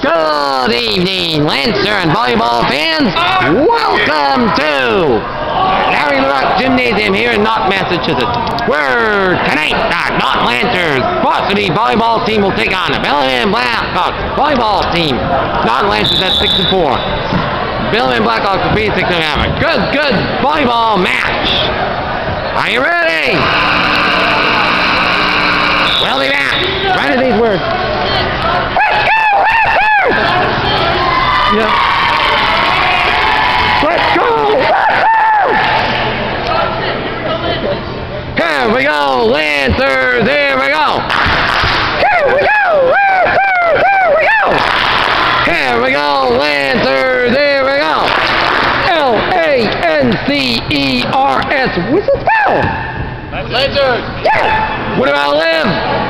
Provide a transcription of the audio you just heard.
Good evening, Lancer and volleyball fans. Welcome to Larry Larocque Gymnasium here in Norton Massachusetts, where tonight uh, the Norton Lancers varsity volleyball team will take on the Bellingham Blackhawks volleyball team. Norton Lancers at 6 and 4. Bellingham Blackhawks are being 6 and 5. Good, good volleyball match. Are you ready? Yeah. Let's go! Here we go, Lancers! Here we go! Here we go, Lancers! Here we go! Here we go, Lancers! Here we go! L A N C E R S. Whistle spell! Lancers! Yeah! What about Liv?